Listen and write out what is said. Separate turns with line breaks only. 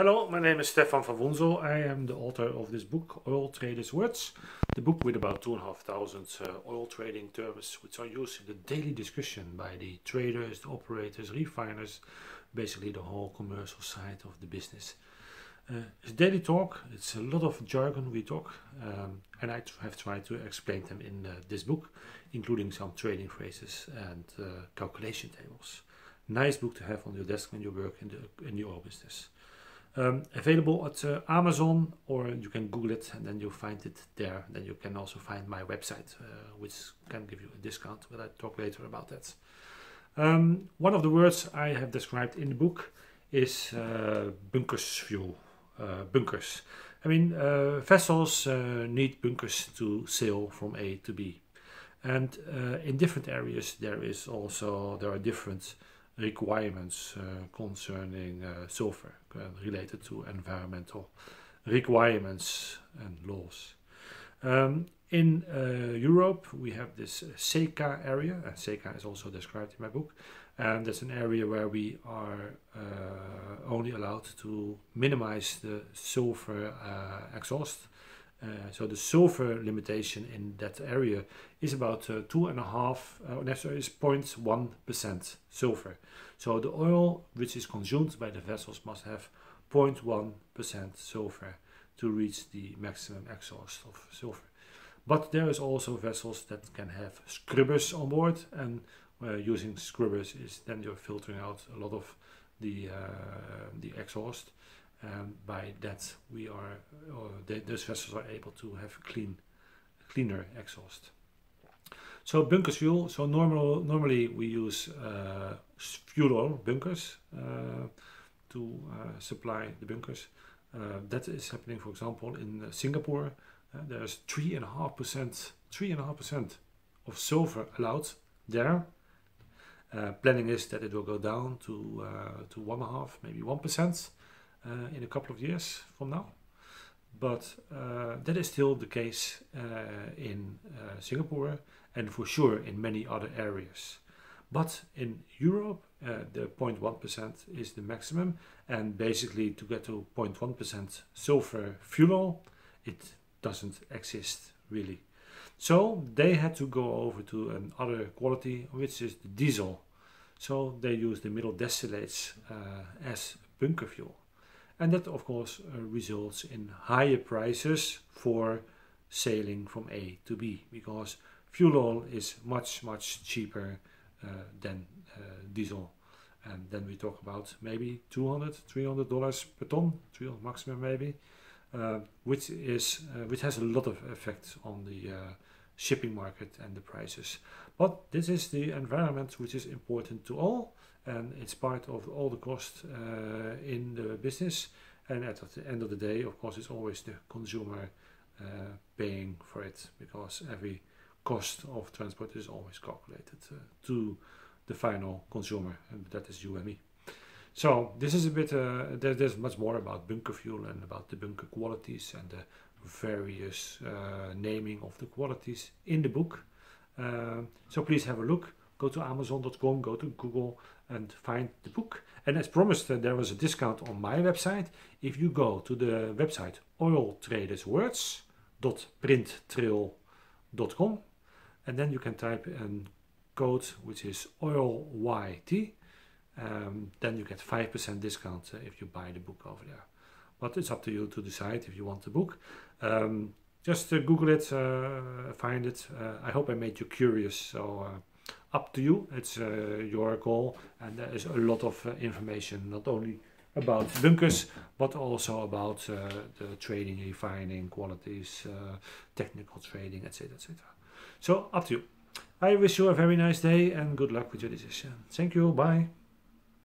Hello, my name is Stefan van Woenzel. I am the author of this book, Oil Traders Words, the book with about 2,500 uh, oil trading terms which are used in the daily discussion by the traders, the operators, refiners, basically the whole commercial side of the business. Uh, it's daily talk, it's a lot of jargon we talk, um, and I have tried to explain them in uh, this book, including some trading phrases and uh, calculation tables. Nice book to have on your desk when you work in the, in the oil business. Um, available at uh, Amazon or you can Google it and then you'll find it there. Then you can also find my website, uh, which can give you a discount, but I'll talk later about that. Um, one of the words I have described in the book is uh, bunkers fuel. Uh, bunkers. I mean, uh, vessels uh, need bunkers to sail from A to B. And in different areas there is also, there are different requirements uh, concerning uh, sulfur uh, related to environmental requirements and laws. Um, in uh, Europe, we have this SECA area, and SECA is also described in my book, and that's an area where we are uh, only allowed to minimize the sulfur uh, exhaust so the sulfur limitation in that area is about uh, two and a half, uh, sorry, is 0.1 percent sulfur. So the oil which is consumed by the vessels must have 0.1 percent sulfur to reach the maximum exhaust of sulfur. But there is also vessels that can have scrubbers on board, and uh, using scrubbers is then you're filtering out a lot of the uh, the exhaust and by that we are they, those vessels are able to have clean cleaner exhaust. So bunkers fuel so normal normally we use uh, fuel oil bunkers uh, to uh, supply the bunkers. Uh, that is happening for example in uh, Singapore. Uh, there's three and a half percent three and a half percent of sulfur allowed there. Planning is that it will go down to to one and a half maybe one percent in a couple of years from now. But uh, that is still the case uh, in Singapore and for sure in many other areas. But in Europe, uh, the 0.1% is the maximum, and basically to get to 0.1% sulfur fuel oil, it doesn't exist really. So they had to go over to another quality, which is the diesel. So they use the middle distillates uh, as bunker fuel. And that, of course, uh, results in higher prices for sailing from A to B because fuel oil is much, much cheaper uh, than uh, diesel. And then we talk about maybe 200 $300 per ton, 300 maximum maybe, which, is, which has a lot of effect on the shipping market and the prices. But this is the environment which is important to all and it's part of all the cost uh, in the business and at the end of the day of course it's always the consumer uh, paying for it because every cost of transport is always calculated uh, to the final consumer and that is you and me so this is a bit uh, there, there's much more about bunker fuel and about the bunker qualities and the various uh, naming of the qualities in the book uh, so please have a look go to amazon.com, go to Google and find the book. And as promised, uh, there was a discount on my website. If you go to the website oiltraderswords.printtrail.com and then you can type a code which is OILYT. Um, then you get 5% discount uh, if you buy the book over there. But it's up to you to decide if you want the book. Um, just uh, Google it, uh, find it. Uh, I hope I made you curious. So uh, up to you. It's uh, your call, and there is a lot of uh, information not only about bunkers but also about uh, the trading, refining, qualities, technical trading, etc., etc. So up to you. I wish you a very nice day and good luck with your decision. Thank you. Bye.